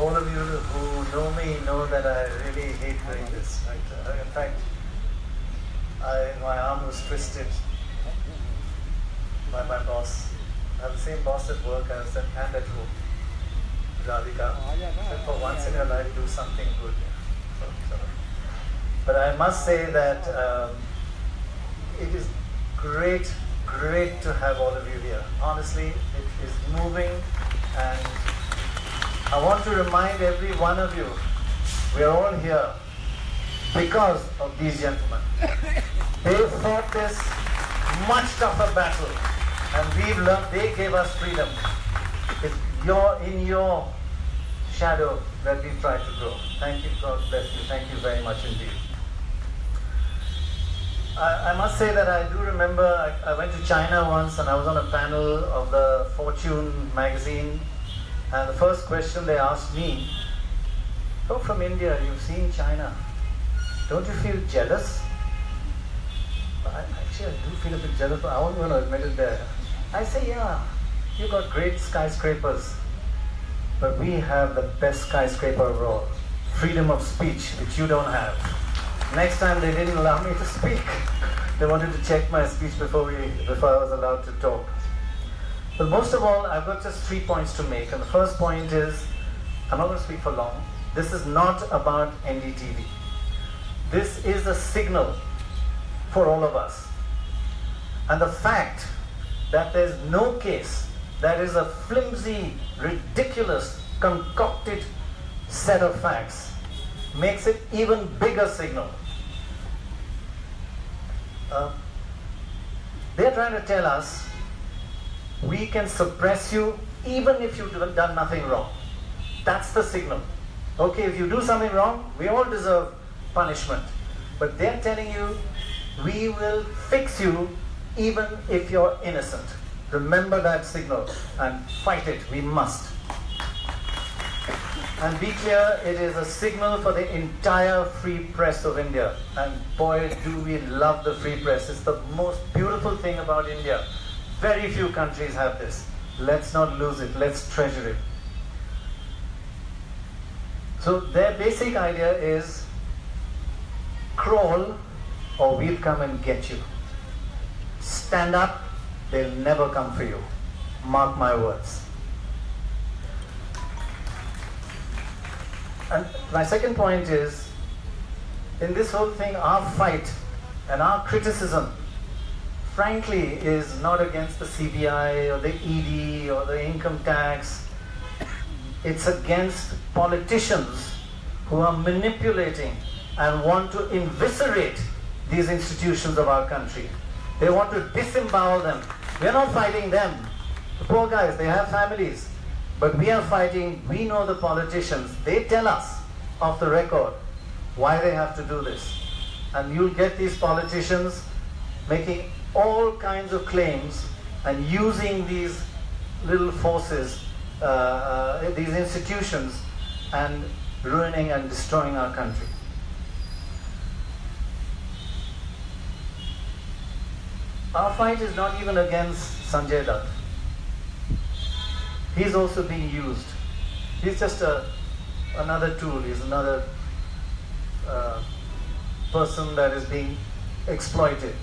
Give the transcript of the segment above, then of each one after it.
all of you who know me know that I really hate doing this. Uh, in fact, I, my arm was twisted by my boss. I have the same boss at work as and at home. Radhika. For once in your life, do something good. But I must say that um, it is great, great to have all of you here. Honestly, it is moving and I want to remind every one of you, we are all here because of these gentlemen. They fought this much tougher battle and we've learned, they gave us freedom. It's your, in your shadow that we try to grow. Thank you, God bless you. Thank you very much indeed. I, I must say that I do remember I, I went to China once and I was on a panel of the Fortune magazine and the first question they asked me, Oh, from India, you've seen China. Don't you feel jealous? I, actually, I do feel a bit jealous, but I won't want to admit it there. I say, yeah, you got great skyscrapers, but we have the best skyscraper of all freedom of speech, which you don't have. Next time they didn't allow me to speak. They wanted to check my speech before, we, before I was allowed to talk. But most of all, I've got just three points to make. And the first point is, I'm not going to speak for long. This is not about NDTV. This is a signal for all of us. And the fact that there's no case that is a flimsy, ridiculous, concocted set of facts makes it even bigger signal. Uh, they're trying to tell us we can suppress you even if you've done nothing wrong. That's the signal. Okay, if you do something wrong, we all deserve punishment. But they're telling you, we will fix you even if you're innocent. Remember that signal and fight it. We must. And be clear, it is a signal for the entire free press of India. And boy, do we love the free press. It's the most beautiful thing about India. Very few countries have this. Let's not lose it. Let's treasure it. So their basic idea is crawl or we'll come and get you. Stand up, they'll never come for you. Mark my words. And my second point is in this whole thing, our fight and our criticism, frankly, is not against the CBI or the ED or the income tax. It's against politicians who are manipulating and want to eviscerate these institutions of our country. They want to disembowel them. We're not fighting them. The poor guys, they have families. But we are fighting, we know the politicians. They tell us off the record why they have to do this. And you'll get these politicians making all kinds of claims and using these little forces, uh, uh, these institutions, and ruining and destroying our country. Our fight is not even against Sanjay Dutt. He's also being used. He's just a, another tool, he's another uh, person that is being exploited.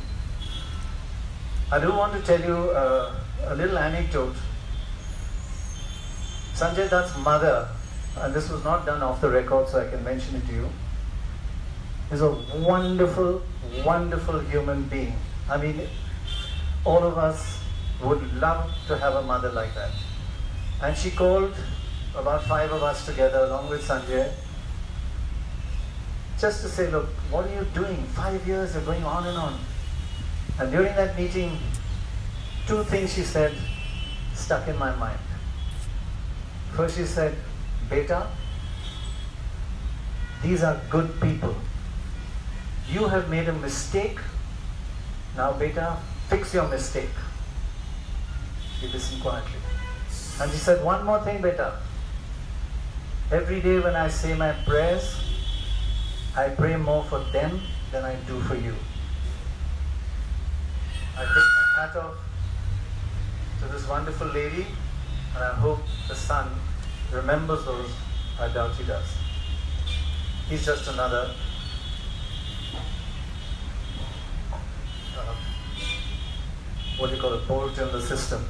I do want to tell you uh, a little anecdote. Sanjay Dutt's mother, and this was not done off the record, so I can mention it to you, is a wonderful, wonderful human being. I mean, all of us would love to have a mother like that. And she called about five of us together along with Sanjay just to say, look, what are you doing? Five years, you're going on and on. And during that meeting, two things she said stuck in my mind. First, she said, Beta, these are good people. You have made a mistake. Now, Beta, fix your mistake. He listened quietly. And she said, One more thing, Beta. Every day when I say my prayers, I pray more for them than I do for you. To this wonderful lady, and I hope the son remembers those I doubt he does. He's just another uh, what do you call a bolt in the system.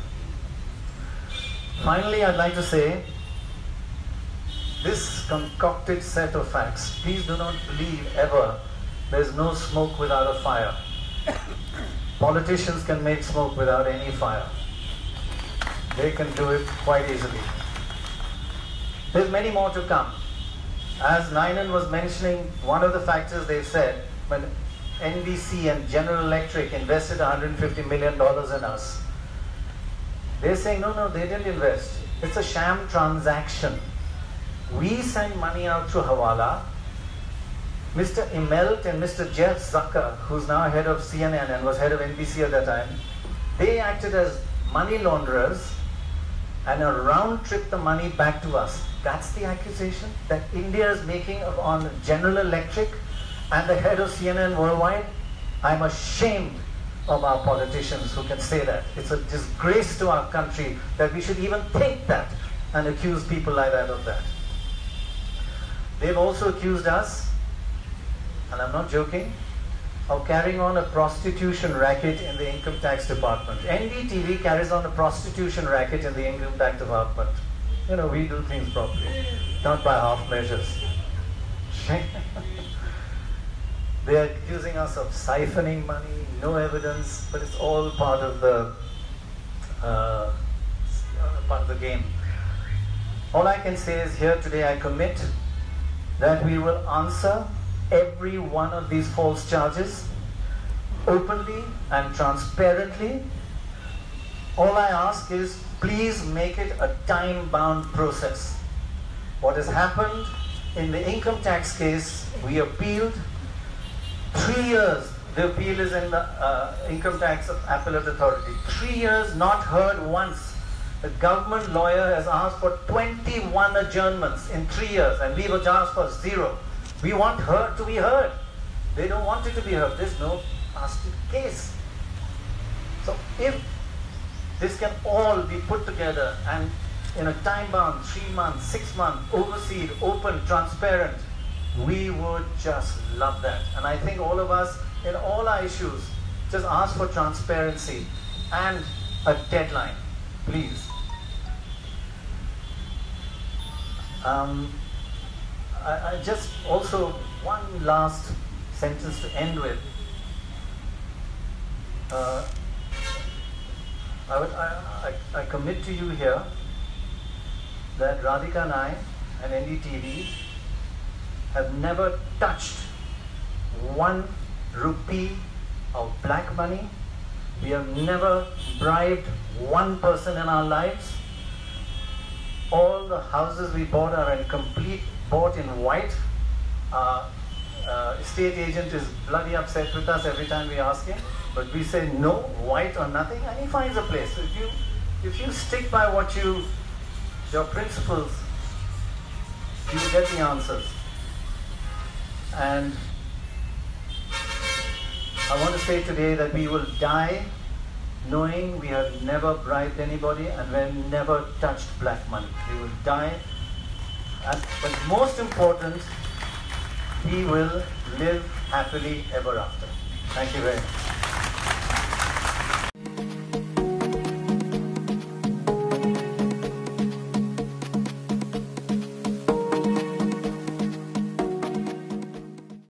Finally, I'd like to say this concocted set of facts, please do not believe ever there's no smoke without a fire. Politicians can make smoke without any fire. They can do it quite easily. There's many more to come. As Nainan was mentioning, one of the factors they said, when NBC and General Electric invested $150 million in us, they're saying, no, no, they didn't invest. It's a sham transaction. We send money out through Hawala. Mr. Immelt and Mr. Jeff Zucker, who's now head of CNN and was head of NBC at that time, they acted as money launderers and round trip the money back to us. That's the accusation that India is making on General Electric and the head of CNN worldwide. I'm ashamed of our politicians who can say that. It's a disgrace to our country that we should even think that and accuse people like that of that. They've also accused us, and I'm not joking, of carrying on a prostitution racket in the income tax department. NDTV carries on a prostitution racket in the income tax department. You know, we do things properly, not by half measures. They're accusing us of siphoning money, no evidence, but it's all part of the uh, part of the game. All I can say is here today I commit that we will answer every one of these false charges openly and transparently. All I ask is please make it a time-bound process. What has happened in the income tax case, we appealed. Three years, the appeal is in the uh, Income Tax of Appellate Authority. Three years, not heard once. The government lawyer has asked for 21 adjournments in three years, and we were asked for zero. We want her to be heard. They don't want it to be heard. There's no past case. So if this can all be put together and in a time bound, three months, six months, overseen, open, transparent, we would just love that. And I think all of us, in all our issues, just ask for transparency and a deadline, please. Um, I, I just also one last sentence to end with. Uh, I, would, I, I, I, commit to you here that Radhika and I and NDTV have never touched one rupee of black money. We have never bribed one person in our lives. All the houses we bought are in complete bought in white. Uh, uh, estate agent is bloody upset with us every time we ask him, but we say no, white or nothing, and he finds a place. If you if you stick by what you your principles, you get the answers. And I want to say today that we will die knowing we have never bribed anybody and we have never touched black money. We will die and, but most important, he will live happily ever after. Thank you very much.